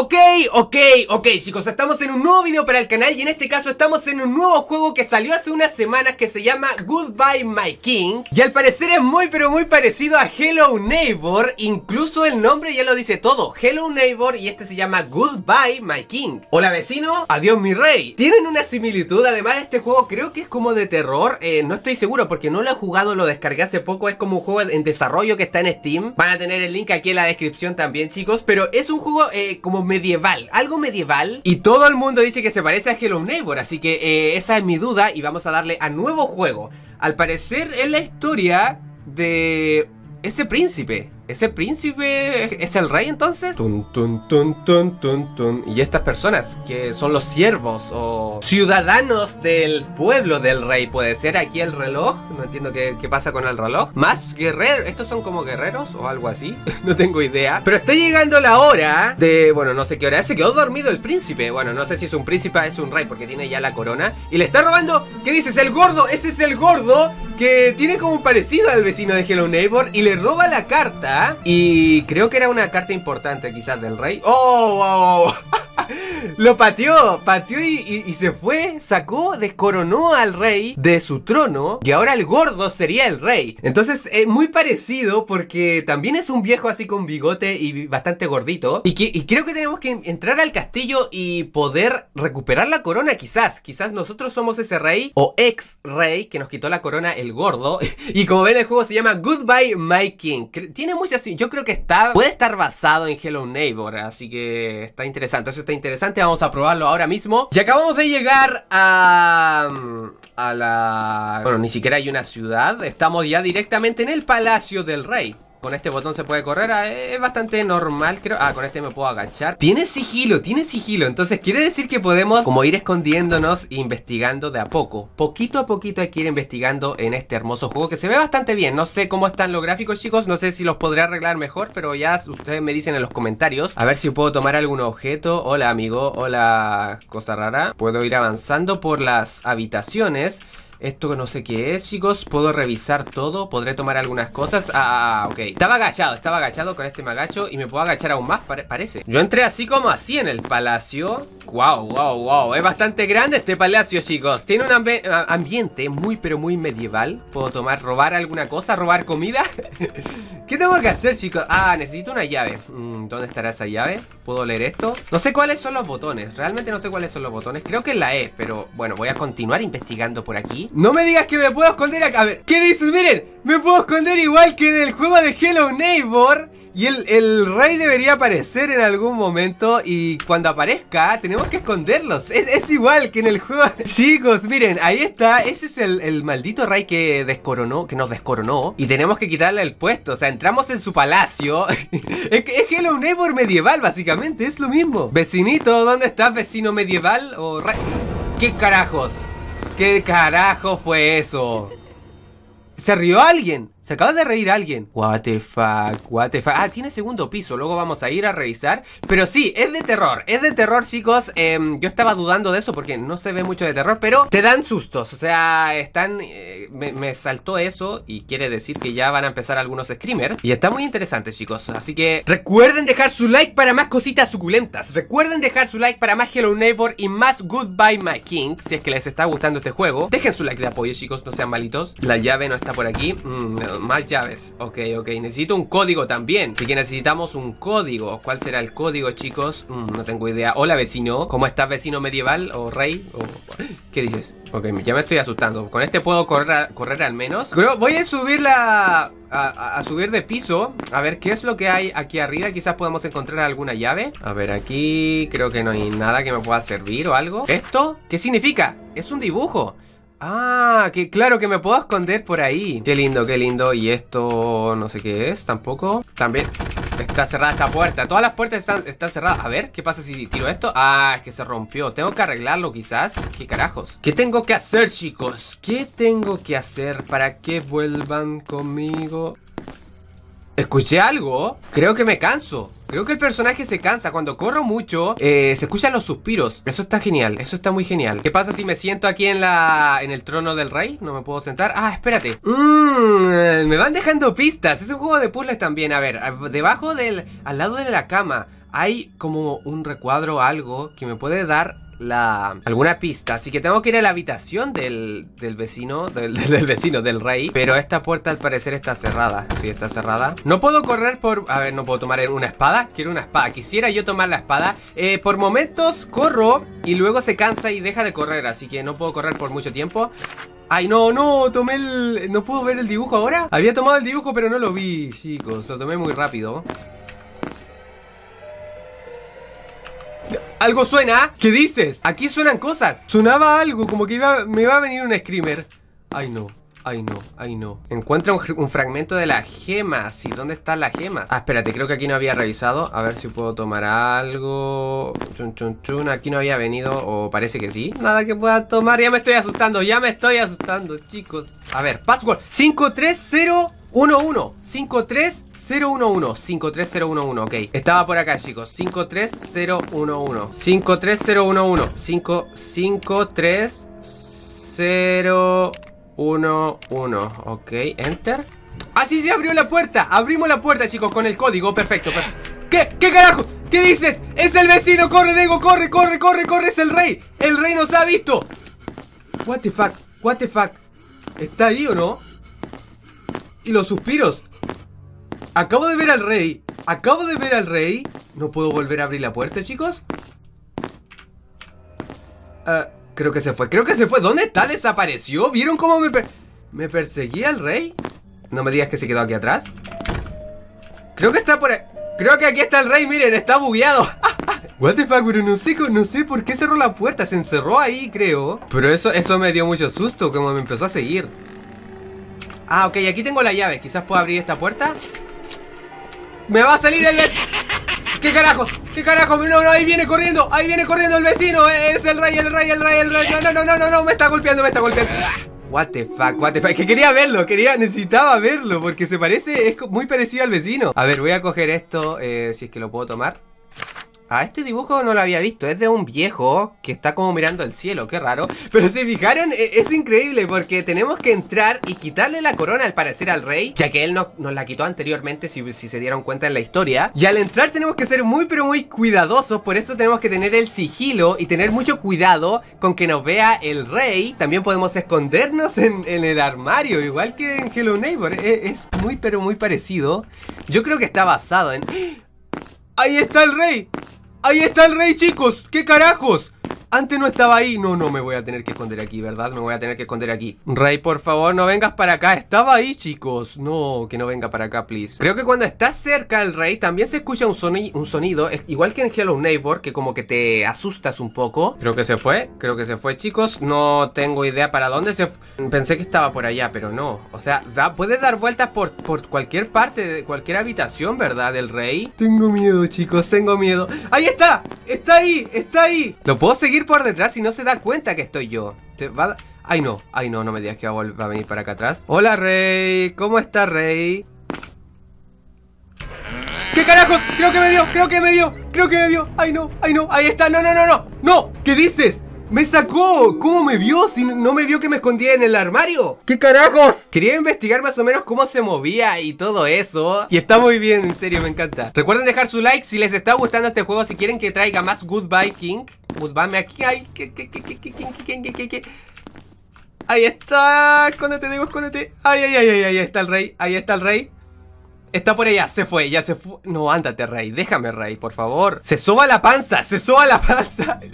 Ok, ok, ok chicos, estamos en un nuevo video para el canal y en este caso estamos en un nuevo juego que salió hace unas semanas que se llama Goodbye My King. Y al parecer es muy pero muy parecido a Hello Neighbor, incluso el nombre ya lo dice todo. Hello Neighbor y este se llama Goodbye My King. Hola vecino, adiós mi rey. Tienen una similitud, además este juego creo que es como de terror, eh, no estoy seguro porque no lo he jugado, lo descargué hace poco. Es como un juego en desarrollo que está en Steam. Van a tener el link aquí en la descripción también chicos. Pero es un juego eh, como medieval, algo medieval. Y todo el mundo dice que se parece a Hello Neighbor, así que eh, esa es mi duda y vamos a darle a nuevo juego. Al parecer es la historia de ese príncipe. ¿Ese príncipe es el rey entonces? Tun, tun, tun, tun, tun, tun. Y estas personas que son los siervos o ciudadanos del pueblo del rey, puede ser aquí el reloj. No entiendo qué, qué pasa con el reloj. Más guerreros. ¿Estos son como guerreros o algo así? no tengo idea. Pero está llegando la hora de. Bueno, no sé qué hora. Se quedó dormido el príncipe. Bueno, no sé si es un príncipe o es un rey porque tiene ya la corona. Y le está robando. ¿Qué dices? El gordo. Ese es el gordo que tiene como parecido al vecino de Hello Neighbor y le roba la carta. Y creo que era una carta importante quizás del rey. ¡Oh! wow! Lo pateó, pateó y, se fue, sacó, descoronó al rey de su trono y ahora el gordo sería el rey. Entonces es muy parecido porque también es un viejo así con bigote y bastante gordito. Y, y creo que tenemos que entrar al castillo y poder recuperar la corona quizás. Quizás nosotros somos ese rey o ex rey que nos quitó la corona el gordo. y como ven el juego se llama Goodbye My King. Tiene muchas... Yo creo que está... Puede estar basado en Hello Neighbor, así que está interesante. Eso está interesante, vamos a probarlo ahora mismo. Y acabamos de llegar a... A la... Bueno, ni siquiera hay una ciudad. Estamos ya directamente en el Palacio del Rey. Con este botón se puede correr, ah, es bastante normal creo. Ah, con este me puedo agachar. Tiene sigilo, tiene sigilo. Entonces quiere decir que podemos como ir escondiéndonos e investigando de a poco Poquito a poquito hay que ir investigando en este hermoso juego Que se ve bastante bien, no sé cómo están los gráficos chicos No sé si los podré arreglar mejor Pero ya ustedes me dicen en los comentarios. A ver si puedo tomar algún objeto. Hola amigo, hola cosa rara. Puedo ir avanzando por las habitaciones esto que no sé qué es, chicos. Puedo revisar todo, podré tomar algunas cosas. Ah, ok. Estaba agachado, estaba agachado, con este me agacho Y me puedo agachar aún más, parece. Yo entré así como así en el palacio Wow, wow, wow Es bastante grande este palacio, chicos Tiene un ambiente muy, pero muy medieval Puedo tomar, robar alguna cosa, robar comida ¿Qué tengo que hacer, chicos? Ah, necesito una llave mm, ¿Dónde estará esa llave? ¿Puedo leer esto? No sé cuáles son los botones Realmente no sé cuáles son los botones Creo que es la E Pero bueno, voy a continuar investigando por aquí no me digas que me puedo esconder acá. A ver, ¿qué dices? Miren, me puedo esconder igual que en el juego de Hello Neighbor. Y el, rey debería aparecer en algún momento y cuando aparezca tenemos que esconderlos. Es, igual que en el juego. Chicos, miren, ahí está. Ese es el, maldito rey que descoronó, que nos descoronó. Y tenemos que quitarle el puesto. O sea, entramos en su palacio. es, es Hello Neighbor medieval, básicamente. Es lo mismo. Vecinito, ¿dónde estás, vecino medieval o? ¿Qué carajos? ¿Qué carajo fue eso? ¿Se rió alguien? Se acaba de reír alguien. What the fuck, what the fuck. Ah, tiene segundo piso, luego vamos a ir a revisar. Pero sí, es de terror, es de terror, chicos. Em, yo estaba dudando de eso porque no se ve mucho de terror, pero te dan sustos. O sea, están... Eh, me, saltó eso y quiere decir que ya van a empezar algunos screamers. Y está muy interesante, chicos. Así que recuerden dejar su like para más cositas suculentas. Recuerden dejar su like para más Hello Neighbor y más Goodbye My King. Si es que les está gustando este juego. Dejen su like de apoyo, chicos, no sean malitos. La llave no está por aquí. Mm, más llaves. Ok, ok. Necesito un código también. Así que necesitamos un código. ¿Cuál será el código, chicos? Mm, no tengo idea. Hola, vecino. ¿Cómo estás, vecino medieval? ¿O rey? ¿O... ¿Qué dices? Ok, ya me estoy asustando. Con este puedo correr, correr al menos. Voy a subir la... A, subir de piso A ver qué es lo que hay aquí arriba Quizás podamos encontrar alguna llave A ver, aquí creo que no hay nada que me pueda servir o algo ¿Esto? ¿Qué significa? Es un dibujo Ah, que claro que me puedo esconder por ahí Qué lindo, qué lindo Y esto no sé qué es tampoco También está cerrada esta puerta Todas las puertas están, están cerradas A ver, ¿qué pasa si tiro esto? Ah, es que se rompió Tengo que arreglarlo quizás ¿Qué carajos? ¿Qué tengo que hacer, chicos? ¿Qué tengo que hacer para que vuelvan conmigo? ¿Escuché algo? Creo que me canso Creo que el personaje se cansa. Cuando corro mucho, eh, se escuchan los suspiros. Eso está genial. Eso está muy genial. ¿Qué pasa si me siento aquí en la en el trono del rey? No me puedo sentar. Ah, espérate. Mmm, me van dejando pistas. Es un juego de puzzles también. A ver, debajo del... Al lado de la cama hay como un recuadro, algo que me puede dar la, alguna pista. Así que tengo que ir a la habitación del, del vecino, del, del, vecino, del rey. Pero esta puerta al parecer está cerrada. Sí, está cerrada. No puedo correr por... A ver, no puedo tomar una espada. Quiero una espada. Quisiera yo tomar la espada. Eh, por momentos corro y luego se cansa y deja de correr. Así que no puedo correr por mucho tiempo. Ay, no, no, tomé el... ¿No puedo ver el dibujo ahora? Había tomado el dibujo, pero no lo vi, chicos. Lo tomé muy rápido. Algo suena. ¿Qué dices? Aquí suenan cosas. Sonaba algo, como que me iba a venir un screamer. Ay, no. Ay, no, ay, no. Encuentra un, fragmento de las gemas. ¿Y dónde están las gemas? Ah, espérate, creo que aquí no había revisado. A ver si puedo tomar algo. Chun, chun, chun. Aquí no había venido, o parece que sí. Nada que pueda tomar. Ya me estoy asustando, ya me estoy asustando, chicos. A ver, password 53011. 53011. 53011, ok. Estaba por acá, chicos. 53011. 53011. 53011. 1, 1, ok, enter Así se abrió la puerta, abrimos la puerta chicos con el código, perfecto, ¿Qué? ¿Qué carajo? ¿Qué dices? Es el vecino, corre Diego, corre, corre, corre, corre, es el rey El rey nos ha visto What the fuck, what the fuck ¿Está ahí o no? ¿Y los suspiros? Acabo de ver al rey. Acabo de ver al rey. ¿No puedo volver a abrir la puerta chicos? Ah Creo que se fue, creo que se fue. ¿Dónde está? ¿Desapareció? ¿Vieron cómo me, me perseguía el rey? No me digas que se quedó aquí atrás. Creo que está por ahí Creo que aquí está el rey, miren, está bugueado. What the fuck, pero no sé, no sé por qué cerró la puerta. Se encerró ahí, creo. Pero eso, eso me dio mucho susto, como me empezó a seguir. Ah, ok, aquí tengo la llave. Quizás pueda abrir esta puerta Me va a salir el... ¿Qué carajo? ¿Qué carajo? No, no, ahí viene corriendo, ahí viene corriendo el vecino. Es el rey, el rey, el rey, el rey. No, no, no, no, no, me está golpeando, me está golpeando. What the fuck, what the fuck. Que quería verlo, quería, necesitaba verlo porque se parece, es muy parecido al vecino. A ver, voy a coger esto, eh, si es que lo puedo tomar. A este dibujo no lo había visto, es de un viejo que está como mirando el cielo, qué raro. Pero si fijaron, e, es increíble porque tenemos que entrar y quitarle la corona al parecer al rey Ya que él nos la quitó anteriormente si, se dieron cuenta en la historia. Y al entrar tenemos que ser muy pero muy cuidadosos Por eso tenemos que tener el sigilo y tener mucho cuidado con que nos vea el rey. También podemos escondernos en, el armario, igual que en Hello Neighbor. Es, es muy pero muy parecido. Yo creo que está basado en... ¡Ahí está el rey! ¡Ahí está el rey, chicos! ¿Qué carajos? Antes no estaba ahí. No, no, me voy a tener que esconder aquí, ¿verdad? Me voy a tener que esconder aquí. Rey, por favor, no vengas para acá. Estaba ahí, chicos. No, que no venga para acá, please. Creo que cuando estás cerca del rey también se escucha un, un sonido. igual que en Hello Neighbor, que como que te asustas un poco. Creo que se fue. Creo que se fue, chicos. No tengo idea para dónde se fue. Pensé que estaba por allá, pero no. O sea, da, puede dar vueltas por, por cualquier parte, de cualquier habitación, ¿verdad? Del rey. Tengo miedo, chicos. Tengo miedo. ¡Ahí está! ¡Está ahí! ¡Está ahí! ¿Lo puedo seguir? Por detrás y no se da cuenta que estoy yo. Se va... Ay, no. Ay, no, no me digas que va a, venir para acá atrás. Hola, Rey. ¿Cómo está, Rey? ¿Qué carajos? Creo que me vio, creo que me vio, creo que me vio. Ay, no, ay, no, ahí está. No, no, no, no. No, ¿qué dices? ¡Me sacó! ¿Cómo me vio? Si no me vio que me escondía en el armario. ¿Qué carajos? Quería investigar más o menos cómo se movía y todo eso. Y está muy bien, en serio, me encanta. Recuerden dejar su like si les está gustando este juego. Si quieren que traiga más Goodbye King. Goodbye, aquí hay. Ahí está. Escóndete, digo, escóndete. Ay, ay, ay, ay, ahí está el rey. Ahí está el rey. Está por allá, se fue, ya se fue. No, ándate, rey. Déjame, rey, por favor. Se soba la panza, se soba la panza.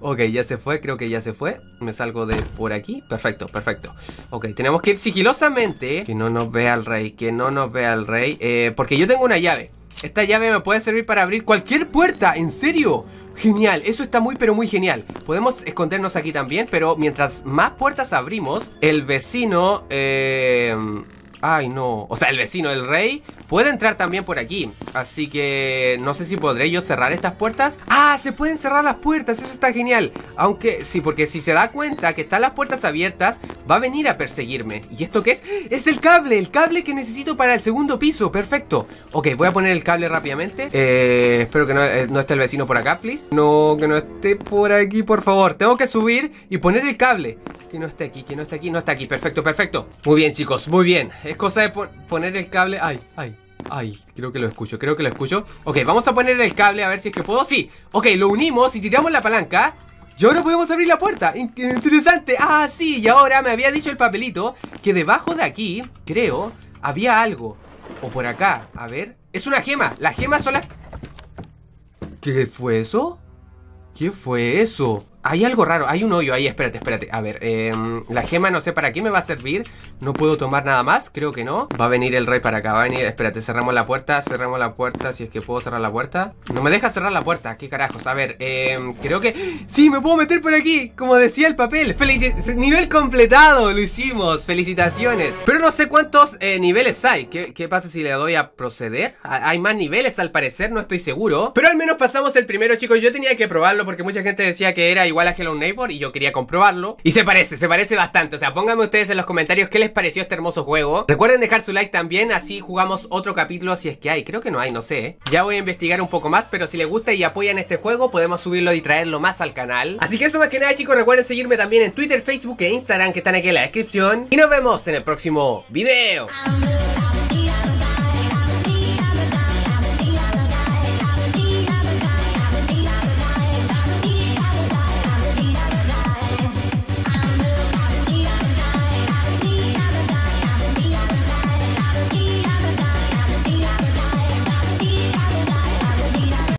Ok, ya se fue, creo que ya se fue Me salgo de por aquí, perfecto, perfecto Ok, tenemos que ir sigilosamente Que no nos vea el rey, que no nos vea el rey eh, Porque yo tengo una llave Esta llave me puede servir para abrir cualquier puerta, en serio Genial, eso está muy pero muy genial. Podemos escondernos aquí también, pero mientras más puertas abrimos El vecino... Eh Ay, no. O sea, el vecino del rey puede entrar también por aquí. Así que no sé si podré yo cerrar estas puertas. ¡Ah! Se pueden cerrar las puertas. Eso está genial. Aunque sí, porque si se da cuenta que están las puertas abiertas, va a venir a perseguirme. ¿Y esto qué es? Es el cable. El cable que necesito para el segundo piso. Perfecto. Ok, voy a poner el cable rápidamente. Eh, espero que no, eh, no esté el vecino por acá, please. No, que no esté por aquí, por favor. Tengo que subir y poner el cable. Que no esté aquí, que no esté aquí, no está aquí. Perfecto, perfecto. Muy bien, chicos, muy bien. Es cosa de poner el cable. Ay, ay. Ay, creo que lo escucho, creo que lo escucho Ok, vamos a poner el cable a ver si es que puedo Sí, ok, lo unimos y tiramos la palanca y ahora podemos abrir la puerta Interesante Ah, sí, y ahora me había dicho el papelito Que debajo de aquí, creo Había algo O por acá, a ver Es una gema, las gemas son las... ¿Qué fue eso? ¿Qué fue eso? Hay algo raro, hay un hoyo ahí, espérate, espérate. A ver, eh, la gema no sé para qué me va a servir. No puedo tomar nada más, creo que no. Va a venir el rey para acá, va a venir Espérate, cerramos la puerta, cerramos la puerta Si es que puedo cerrar la puerta. No me deja cerrar la puerta, qué carajos. A ver, eh, creo que... ¡Sí, me puedo meter por aquí! Como decía el papel. Nivel completado, lo hicimos, felicitaciones. Pero no sé cuántos eh, niveles hay. ¿Qué, ¿Qué pasa si le doy a proceder? Hay más niveles al parecer, no estoy seguro. Pero al menos pasamos el primero, chicos. Yo tenía que probarlo porque mucha gente decía que era igual a Hello Neighbor y yo quería comprobarlo. Y se parece, se parece bastante. O sea, pónganme ustedes en los comentarios qué les pareció este hermoso juego. Recuerden dejar su like también, así jugamos otro capítulo si es que hay. Creo que no hay, no sé. ¿eh? Ya voy a investigar un poco más, pero si les gusta y apoyan este juego, podemos subirlo y traerlo más al canal. Así que eso más que nada, chicos, recuerden seguirme también en Twitter, Facebook e Instagram que están aquí en la descripción. Y nos vemos en el próximo video.